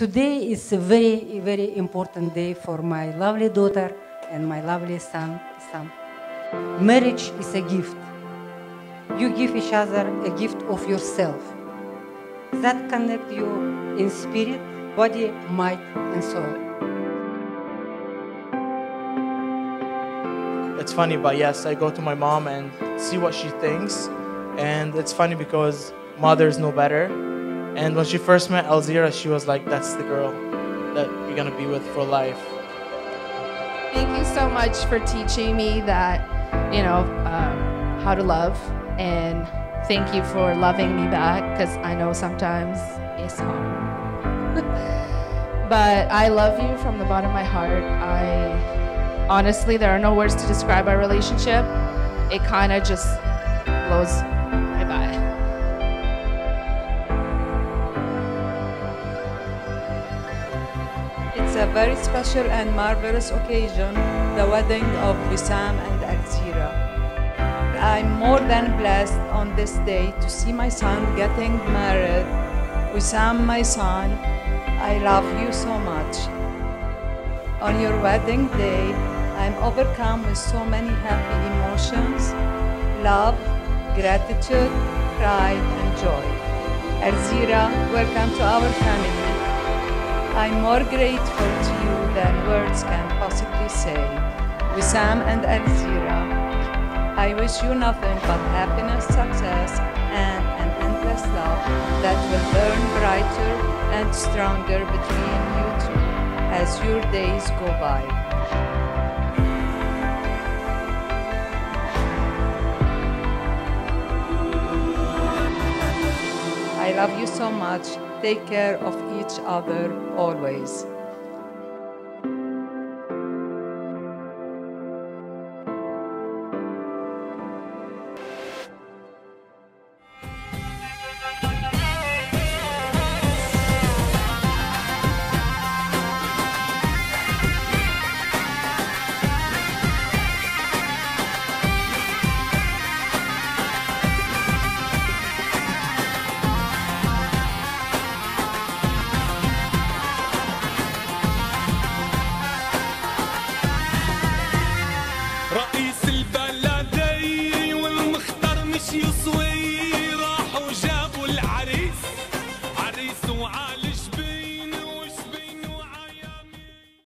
Today is a very, very important day for my lovely daughter and my lovely son. son. Marriage is a gift. You give each other a gift of yourself. That connect you in spirit, body, mind, and soul. It's funny, but yes, I go to my mom and see what she thinks. And it's funny because mothers know better. And when she first met Alzira, she was like, that's the girl that you're gonna be with for life. Thank you so much for teaching me that, you know, um, how to love. And thank you for loving me back because I know sometimes it's hard. but I love you from the bottom of my heart. I honestly, there are no words to describe our relationship. It kind of just blows a very special and marvelous occasion, the wedding of Wissam and Alzira. I'm more than blessed on this day to see my son getting married. Wissam, my son, I love you so much. On your wedding day, I'm overcome with so many happy emotions love, gratitude, pride, and joy. Alzira, welcome to our family. I'm more grateful to you than words can possibly say. Wissam and Alzira, I wish you nothing but happiness, success, and an endless love that will burn brighter and stronger between you two as your days go by. I love you so much. Take care of each other always.